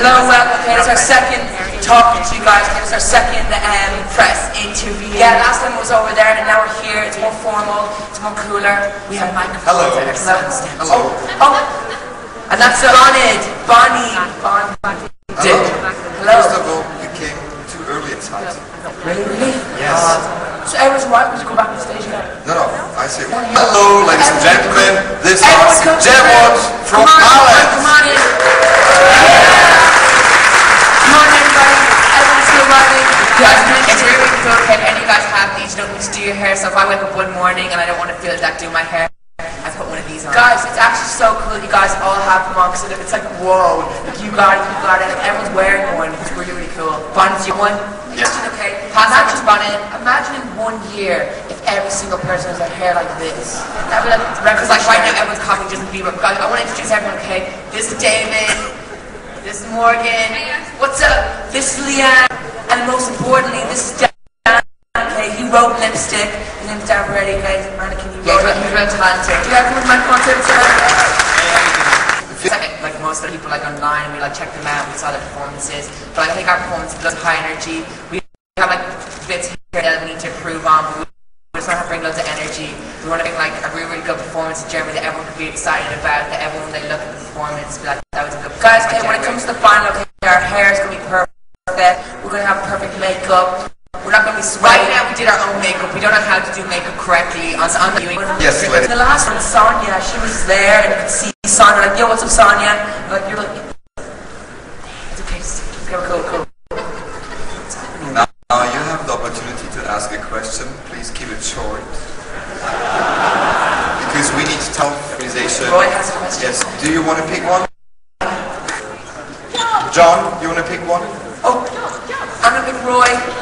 talking, or like, hello, welcome. This is our second talking to you guys. This is our second um, press interview. Yeah, last time it was over there, and now we're here. It's more formal. It's more cooler. We have microphones. Hello. Hello. Hello. Oh, oh. And that's Bonnet. Bonnie. Bon. Hello. Hello. First of all, you came too early at tight. Really? Yes. Uh, so everyone's right. We just go back on stage now. No, no, I say hello, ladies and gentlemen. This is to the- from Ireland. Come on in. Come on, everybody. Everyone's still running. Guys, it's really cool. Okay, if any you guys have these, you don't need to do your hair. So if I wake up one morning and I don't want to feel like doing my hair, I put one of these on. Guys, it's actually so cool. You guys all have them on because it's like whoa. Like you got it, you got it. Like everyone's wearing one. It's really, really cool. Bonnet, you one? Yes. Imagine, okay. Imagine, Bonnet. Imagine in one year if every single person has their hair like this. That'd be like because like right now everyone's copying Justin Bieber. Guys, I want to introduce everyone. Okay, this is David. This is Morgan. What's up? This is Leanne. And most importantly, this is Dan. Okay, he wrote lipstick. His name's Dan Brady, guys. Mannequin, he wrote it. He's real talented. Do you have anyone my concert Second, like most of the people like online, we like check them out, we saw their performances. But like, I think our performance was high energy. We have like bits here that we need to improve on. But we just want to bring loads of energy. We want to bring like a really, really good performance in Germany that everyone could be excited about. That everyone when they look at the performance, be like, that was a good. Guys, okay, when it comes to the final, okay, our hair is gonna be perfect. We're gonna have perfect makeup. We're not gonna be sweating. Right now, we did our own makeup. We don't know how to do makeup correctly on on the Yes, lady. The last one, Sonia, she was there, and you could see Sonia like, yo, what's up, Sonia? Like you're like, it's okay, it's okay, cool, cool. Now, now you have the opportunity to ask a question. Please keep it short. Because we need to tell the organization. Roy has a question. Yes. Do you want to pick one? John, you want to pick one? Oh, I'm gonna pick Roy.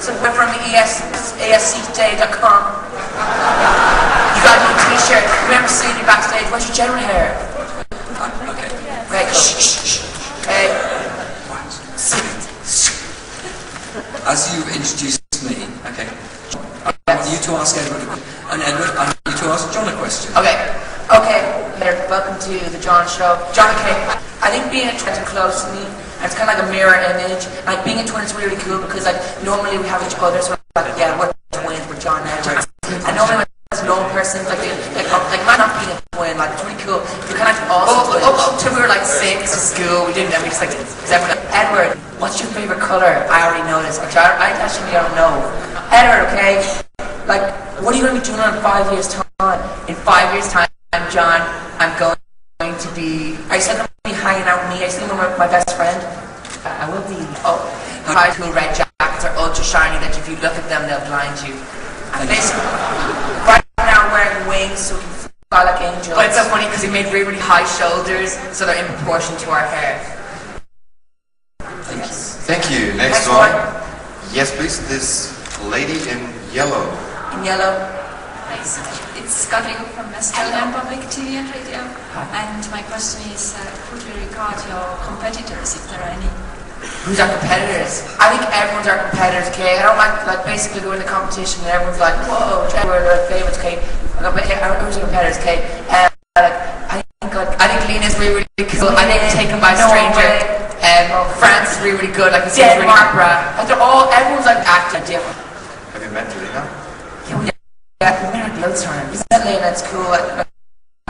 So we're from ES, ESCtoday.com. You got a new t-shirt. Remember seeing you backstage. What's your general hair? Okay. Okay, cool. Shh, shh, shh. As you've introduced me, okay, I want you to ask Edward, a and Edward, I want you to ask John a question. Okay. Okay. Here, welcome to the John Show. John, okay. I think being a twin is close to me. It's kind of like a mirror image. Like being a twin is really cool because like normally we have each other. So like yeah, we're twins. We're John and Edward. And normally when there's a lone person, like they, like oh, like not being a twin, like it's really cool. You're kind of like also oh, oh, oh, till we were like six at school, we didn't. And we just like everyone. Edward, what's your favorite color? I already know this. Actually, I, I actually don't know. Edward, okay. Like, what are you going to be doing in five years' time? In five years' time, I'm John, I'm going to be. Are you still going hanging out with me? I you still going my best friend? I will be. Oh, high school red jackets are ultra shiny that if you look at them, they'll blind you. And basically, right now I'm wearing wings so we can fly like angels. But it's so funny because we made really, really high shoulders so they're in proportion to our hair. Thank you. Next Next one. one. Yes, please. This lady in yellow. In yellow. It's, it's Scotty from Estonian Public TV and Radio. And my question is, uh, who do you regard your competitors, if there are any? Who's our competitors? I think everyone's our competitors, okay? I don't like, like basically going to the competition and everyone's like, whoa, Trevor, we're our favorites, okay? I go, okay, I don't know who's our competitors, okay? Uh, like, I think like, I think Lena's really, really cool. I think Taken by a No Stranger. way. Um, France is really, really good. Like, it seems really Denmark, opera. like they're all, everyone's like acting different. Have you met Lena? Yeah, we, yeah, we met her loads of times. We met Lena, it's cool. Like,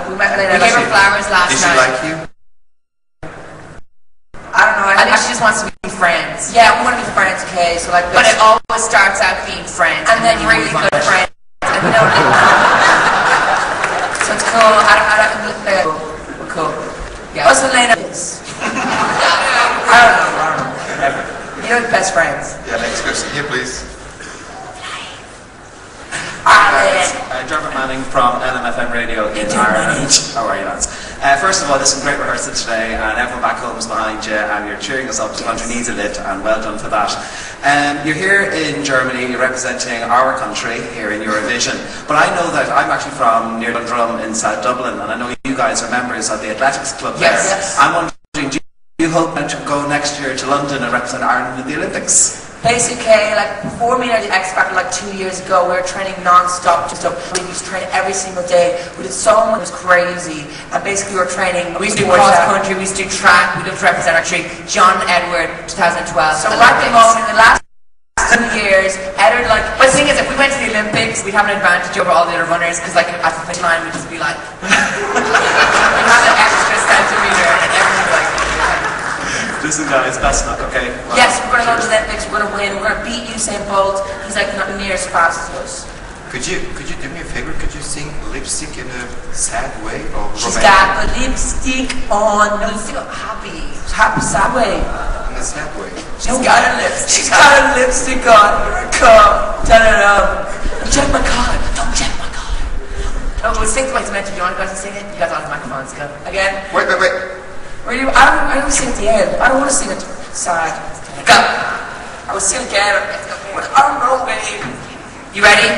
we met Lena. We gave her flowers last Did she like you? I don't know. I think she just wants to be friends. Yeah, we want to be friends, okay? So like, But it always starts out being friends. and then you really move on. good friends. And then, so it's cool. I don't, I don't, uh, we're cool. Yeah. Us and Lena is. I don't know. I don't know. Whatever. You know, best friends. Yeah, next question here, please. Alright. Uh, From LMFM Radio in Ireland. How are you, lads? Uh, first of all, this is a great rehearsal today, and everyone back home is behind you, and you're cheering us up to country needs a lit, and well done for that. Um, you're here in Germany, you're representing our country here in Eurovision, but I know that I'm actually from near Dundrum in South Dublin, and I know you guys are members of the athletics club Yes, there. yes. I'm wondering, do you hope to go next year to London and represent Ireland in the Olympics? Basically, like before me and I did X Factor like two years ago, we were training non-stop. Just so we used to train every single day. We did so much, it was crazy. And basically, we were training. We used to do cross that. country, we used to do track, we did represent our country. John Edward, 2012. So right at the Olympics. moment, in the last two years, Edward like But the thing is, if we went to the Olympics, we'd have an advantage over all the other runners because, like, at the finish line, we'd just be like, we have an extra centimeter, and everyone's like, Listen, guys, best luck, okay? Well, Yes, we're going to go to the Olympics. We're going to win. We're to beat Usain Bolt. He's like not near as fast as us. Could you could you do me a favor? Could you sing lipstick in a sad way or She's romantic? got the lipstick on. no, it's still happy. Happy sad way. in a sad way. She's got a lipstick. She's got a lipstick on. Come, turn it up. Check my collar. Don't check my collar. Oh, we'll sing like it's meant. Do you want to guys to sing it? You guys all have microphones, go. Again. Wait, wait, wait. Really, I don't. I don't sing at the end. I don't want to sing it sad. Go. I will sing again. But I don't know, babe. You ready?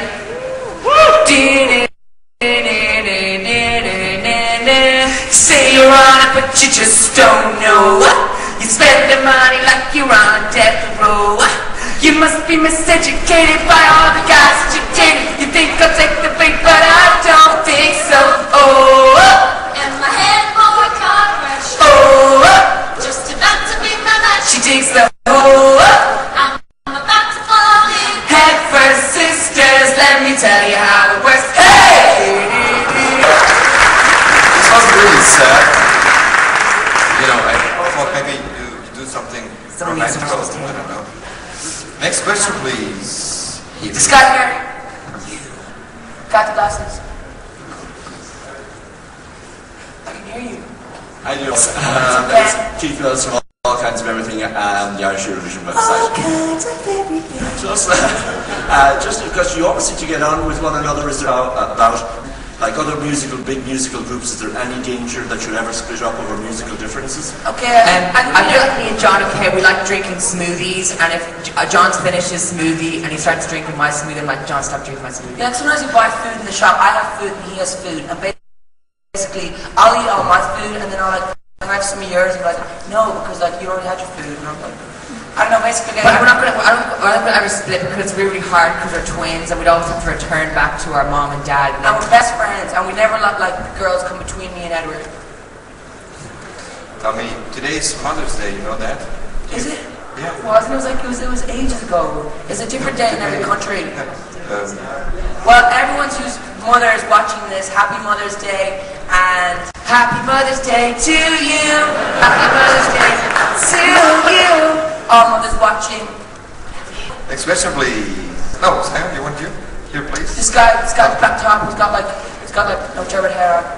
Say you're on it, but you just don't know. You spend the money like you're on death row. You must be miseducated by all let me tell you how it works. Hey! This was really sad. You know, I thought maybe you, you do something Some romantic. or something, I don't know. Next question, please. Scott here. Got the glasses. I can hear you. I do. Um, it's Keith Mills from all kinds of everything and the Irish Eurovision website. Just, uh, just because you obviously seem to get on with one another, is there about, about like other musical, big musical groups? Is there any danger that you'll ever split up over musical differences? Okay. Um, and I feel like me and John, okay, we like drinking smoothies, and if J- uh, John's finished his smoothie and he starts drinking my smoothie, I'm like, John, stop drinking my smoothie. Yeah, sometimes you buy food in the shop. I have food and he has food. And basically, I'll eat all my food and then I'll like, can I have some of yours? And you're like, no, because like you already had your food. And I'm like, I don't know, basically. But we're not gonna, I don't, we're not gonna ever split because it's really, really hard because we're twins and we'd always have to return back to our mom and dad. And And we're best friends and we never let like girls come between me and Edward. Tell me, today is Mother's Day, you know that? Is it? Yeah. It wasn't. It was like, it was, it was ages ago. It's a different day in every country. Um, Well, everyone whose mother is watching this, happy Mother's Day and happy Mother's Day to you. Happy Mother's Day to you. All mothers watching. next question, please. No, Simon, you want you? Here, please. This guy, this guy at the top, he's got like, he's got like no turban hair on.